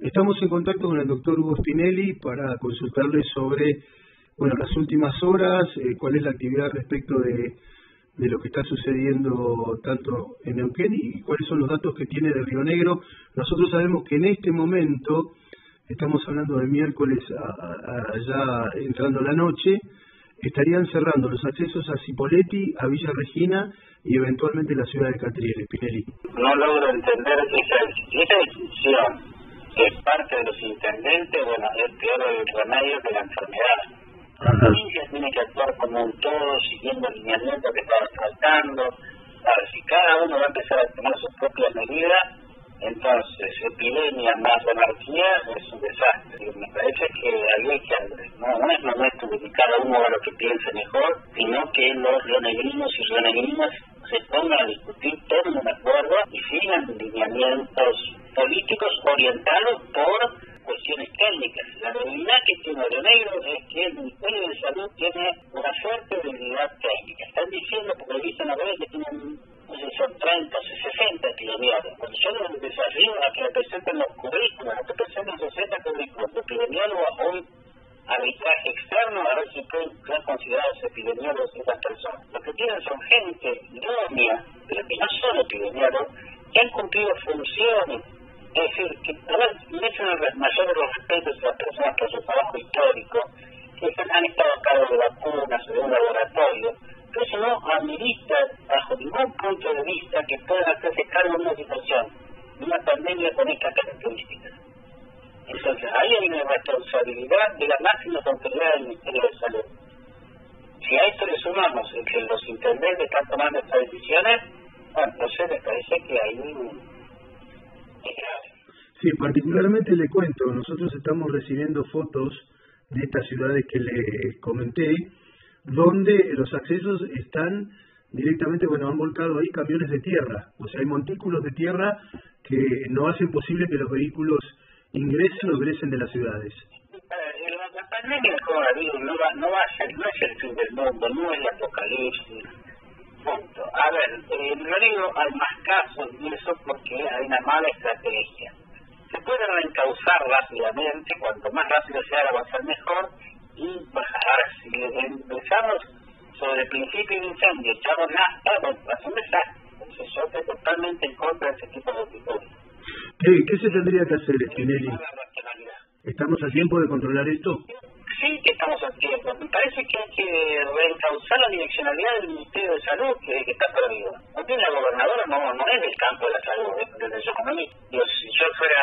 Estamos en contacto con el doctor Hugo Spinelli para consultarle sobre bueno, las últimas horas, eh, cuál es la actividad respecto de, lo que está sucediendo tanto en Neuquén y cuáles son los datos que tiene de Río Negro. Nosotros sabemos que en este momento, estamos hablando de miércoles allá entrando la noche, estarían cerrando los accesos a Cipolletti, a Villa Regina y eventualmente la ciudad de Catriel, Spinelli. No logro entender esa, decisión es parte de los intendentes, bueno, es peor el remedio que la enfermedad. La provincia tiene que actuar como un todo, siguiendo el lineamiento que está faltando. Ahora, si cada uno va a empezar a tomar sus propias medidas, entonces epidemia más anarquía es un desastre. Me parece que había que, no, no es momento de que cada uno haga lo que piense mejor, sino que los rionegrinos y rionegrinas se pongan a discutir, tomen un acuerdo y sigan lineamientos políticos orientados por cuestiones técnicas. La debilidad que tiene Oro Negro es que el Ministerio de Salud tiene una fuerte debilidad técnica. Están diciendo, porque dicen a ver que tienen, no sé, son 30 o 60 epidemiólogos. Cuando yo los desafío a que presenten los currículos, a que presenten 60 currículos de epidemiólogos a un arbitraje externo, a ver si pueden ser considerados epidemiólogos estas personas. Lo que tienen son gente idónea, pero que no son epidemiólogos, que han cumplido funciones es decir, que merecen el mayor de los respetos a las personas por su trabajo histórico, que han estado a cargo de vacunas o de un laboratorio, pero eso no administra bajo ningún punto de vista que puedan hacerse cargo de una situación, de una pandemia con estas características. Entonces, ahí hay una responsabilidad de la máxima autoridad del Ministerio de Salud. Si a esto le sumamos el que los intendentes están tomando estas decisiones, bueno, entonces me parece que hay un Sí, particularmente le cuento, nosotros estamos recibiendo fotos de estas ciudades que le comenté, donde los accesos están directamente, bueno, han volcado ahí camiones de tierra, o sea, hay montículos de tierra que no hacen posible que los vehículos ingresen o ingresen de las ciudades. Coronavirus no va, no va a ser, no es el fin del mundo, no es el apocalipsis. Punto. A ver, eh, digo hay más casos y eso porque hay una mala estrategia se puede reencauzar rápidamente, cuanto más rápido se haga va a ser mejor, y ahora si empezamos sobre el principio de incendio, echamos nafta, va a ser un desastre. Entonces yo estoy totalmente en contra de ese tipo de actitudes. ¿Qué, ¿Qué se tendría que hacer, Spinelli? ¿Estamos a tiempo de controlar esto? Sí, que estamos a tiempo. Me parece que hay que reencauzar la direccionalidad del Ministerio de Salud, que, está perdido. No tiene la gobernadora, no, no es del campo de la salud, es de su economía. si yo fuera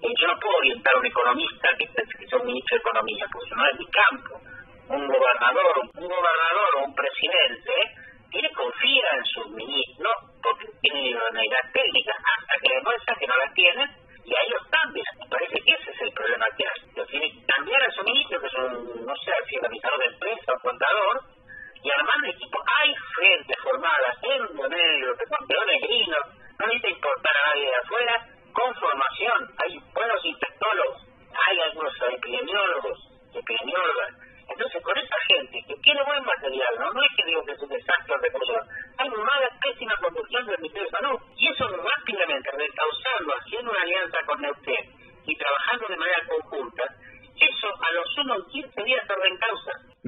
yo no puedo orientar a un economista que, que ministro de Economía, porque no es mi campo. Un gobernador, un gobernador o un presidente tiene confía en sus ministros porque tiene idoneidad técnica hasta que demuestra que no la tienen y ahí los cambian. No sé, si organizador de empresa o contador, y armar un equipo. Hay frentes formadas en Negro, de campeones grinos, no necesita importar a nadie de afuera, con formación. Hay buenos infectólogos, hay algunos epidemiólogos, epidemiólogas. Entonces, con esa gente que tiene buen material, no, no es que digo que es un desastre de cosas, hay mala, pésima conducción del Ministerio de Salud. Y eso rápidamente, recausando, haciendo una alianza con Neuquén y trabajando de manera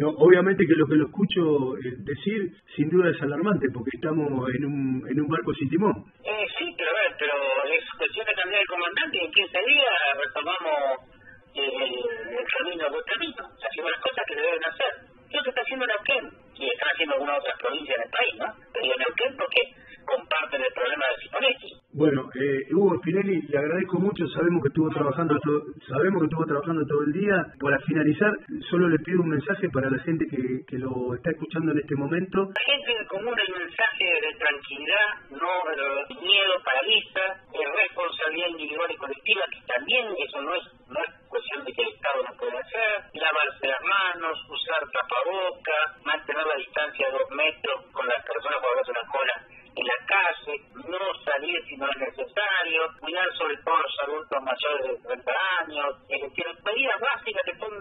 No, obviamente que lo que lo escucho eh, decir sin duda es alarmante porque estamos en un, en un barco sin timón. Eh, sí, pero a ver, pero es cuestión de cambiar el comandante y en 15 días retomamos el, el camino buen camino. Hacemos las cosas que deben hacer. Es lo que está haciendo Neuquén y están haciendo algunas otras provincias del país, ¿no? Pero Neuquén porque comparten el problema de Cipoletti. Bueno, eh, Hugo Spinelli, le agradezco mucho, sabemos que estuvo trabajando todo, sabemos que estuvo trabajando todo el día. Para finalizar, solo le pido un mensaje para la gente que, que lo está escuchando en este momento. La gente común el mensaje de tranquilidad, no de miedo paraliza, de responsabilidad individual y colectiva, que también eso no es, no es cuestión de que el Estado no puede hacer, lavarse las manos, usar tapaboca, mantener la distancia de dos metros con las personas cuando hacen una cola en la calle, no salir si no es necesario, cuidar sobre todo a los adultos mayores de 30 años, es decir, medidas básicas que son,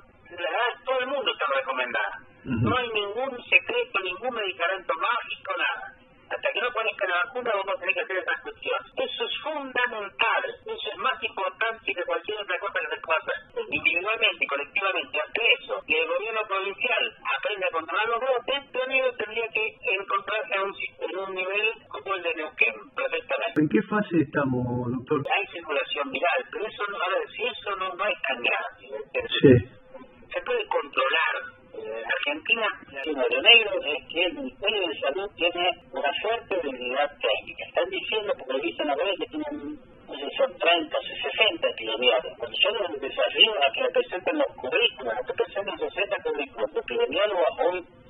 todo el mundo está recomendada. No hay ningún secreto, ningún medicamento mágico, nada. Hasta que no conozcan la vacuna vamos a tener que hacer esa cuestión. Eso es fundamental, eso es más importante que cualquier otra individualmente y colectivamente ante eso, y ¿En qué fase estamos, doctor? Hay circulación viral, pero eso, a ver, si eso no, no es tan grave. Sí. Se puede controlar. Eh, Argentina, de negro es que el Ministerio de Salud tiene una fuerte debilidad técnica. Están diciendo, porque dicen a ver que tienen no sé, son 30, 60 epidemiólogos. Cuando yo les desafío a que presenten los currículos, a que presenten 60 currículos de epidemiólogos a un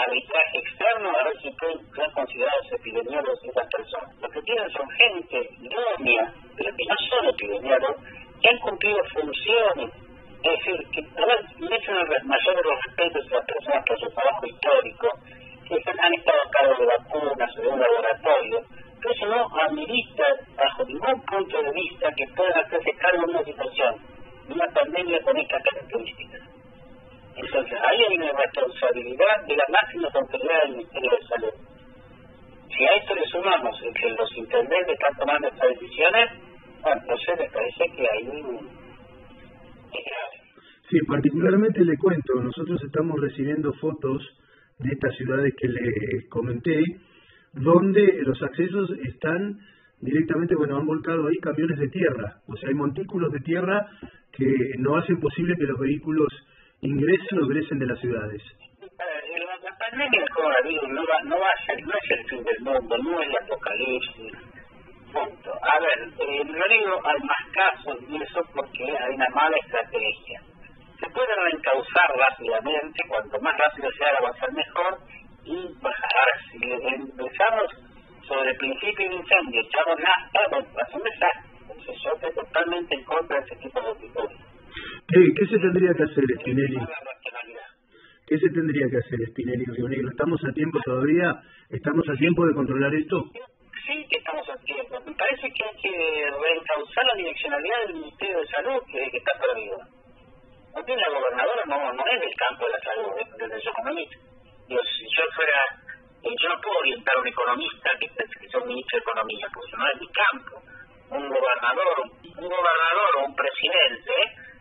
arbitraje externo a ver si pueden ser considerados epidemiólogos estas personas. Lo que tienen son gente idónea, pero que no son epidemiólogos, que han cumplido funciones. Es decir, que merecen el mayor respetos a las personas por su trabajo histórico, que han estado a cargo de vacunas o de un laboratorio, pero eso no administra bajo ningún punto de vista que puedan hacerse cargo de una situación, de una pandemia con estas características. Entonces, ahí hay una responsabilidad de la máxima autoridad del Ministerio de Salud. Si a esto le sumamos el que los intendentes están tomando estas decisiones, bueno, entonces me parece que hay un... Sí, particularmente le cuento, nosotros estamos recibiendo fotos de estas ciudades que le comenté, donde los accesos están directamente, bueno, han volcado ahí camiones de tierra, o sea, hay montículos de tierra que no hacen posible que los vehículos ingresen o egresen de las ciudades. La pandemia del coronavirus no va, no va a ser, no es el fin del mundo, no es el apocalipsis. Punto. A ver, eh, lo digo, hay más casos y eso porque hay una mala estrategia. Se puede reencauzar rápidamente, cuanto más rápido se haga va mejor, y bajar. Si empezamos sobre el principio de incendio, echamos nafta, va a ser un desastre. Entonces yo estoy totalmente en contra de ese tipo de actitudes. ¿Qué, se tendría que hacer, Spinelli? ¿Qué se tendría que hacer, Spinelli Río Negro? ¿Estamos a tiempo todavía? ¿Estamos a tiempo de controlar esto? Sí, que estamos a tiempo. Me parece que hay que reencauzar la direccionalidad del Ministerio de Salud, que, está perdido. No tiene la gobernadora, no, no es del campo de la salud, desde su economista. Yo, si yo fuera, yo no puedo orientar a un economista que, que sea un ministro de Economía, porque no es mi campo. Un gobernador, un gobernador o un presidente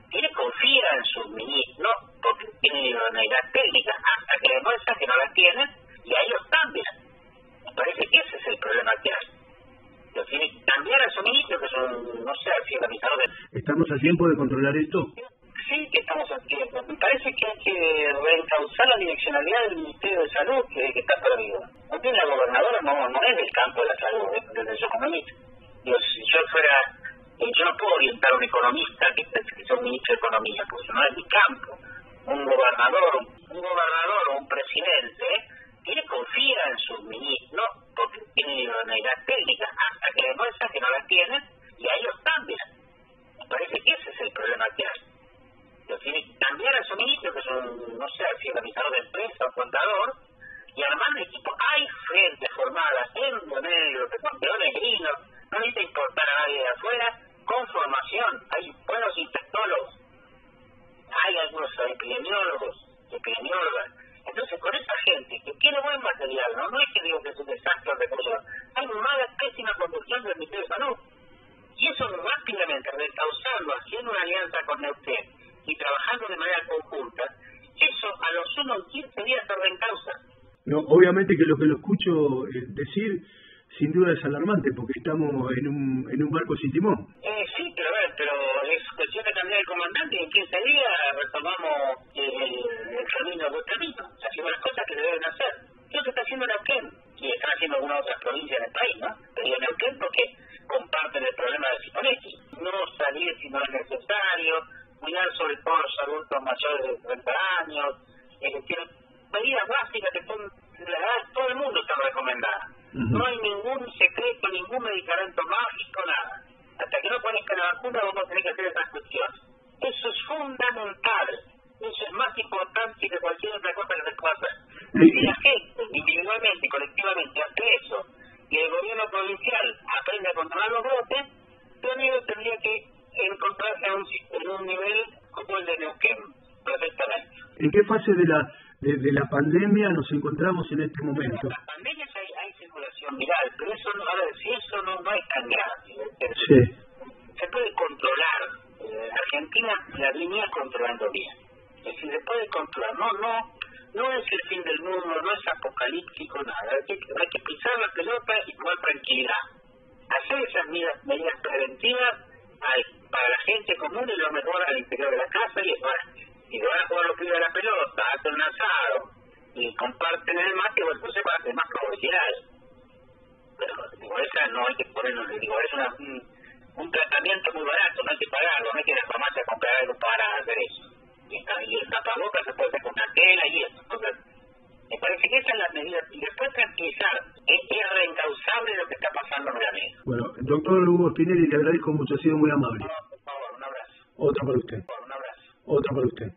tiene confía en sus ministros porque tiene idoneidad técnica hasta que demuestra que no la tienen y ahí los cambian. Me parece que ese es el problema que hay. Lo tiene que cambiar a su ministro, que son, no sé, así de... ¿Estamos a tiempo de controlar esto? Sí, que estamos a tiempo. Me parece que hay que reencauzar la direccionalidad del Ministerio de Salud, que, está perdido. No tiene la gobernadora, no, no es del campo de la salud, desde su economista. si yo fuera yo no puedo orientar a un economista que, que un ministro de Economía, porque no es mi campo. Un gobernador, un gobernador o un presidente tiene confía en sus ministros porque tiene idoneidad técnica y trabajando de manera conjunta, eso a los unos 15 días se reencausa. No, obviamente que lo que lo escucho eh, decir sin duda es alarmante porque estamos en un, en un barco sin timón. Eh, sí, pero a ver, pero es cuestión de cambiar el comandante y en 15 días retomamos el, el camino del camino. O sea, hacemos las cosas que se deben hacer. Lo que está haciendo Neuquén y están haciendo algunas otras provincias del país, ¿no? Pero Neuquén porque comparten el problema de Ciponetti. No salir si no es necesario, cuidar sobre todo a los adultos mayores de 30 años, es decir, medidas básicas que son, la verdad, todo el mundo está recomendando no hay ningún secreto, ningún medicamento mágico, nada. Hasta que no conozcan la vacuna vamos a tener que hacer esas cuestiones. Eso es fundamental. Eso es más importante que cualquier otra cosa que se pueda hacer. Si la gente, individualmente y colectivamente, hace eso, y el gobierno provincial aprende a controlar los brotes, Río tendría que encontrarse un, en un nivel como el de Neuquén, perfectamente. ¿En qué fase de la de, la pandemia nos encontramos en este momento? La pandemia viral, pero eso no, a ver, si eso no, no es tan grave, sí. se puede controlar. Eh, Argentina la venía controlando bien. Es decir, se puede controlar. No, no, no es el fin del mundo, no es apocalíptico, nada. Hay que, hay que pisar la pelota y jugar tranquilidad. Hacer esas medidas, medidas preventivas para la gente común y lo mejor al interior de la casa y es y van a jugar los pibes de la pelota, hacen un asado y comparten el mate, bueno, entonces va a hacer más publicidad. Pero digo, esa no hay que ponerlo, digo, es una, un, tratamiento muy barato, no hay que pagarlo, no hay que ir a la farmacia a comprar algo para hacer eso. Y, y el tapabocas se puede hacer con tela y eso. Parece que esa es la medida. Y después tranquilizar, es, es reencausable lo que está pasando en la mesa. Bueno, doctor Hugo Spinelli, le agradezco mucho, ha sido muy amable. Por favor, un abrazo. Otro para usted. Un abrazo. Otro para usted.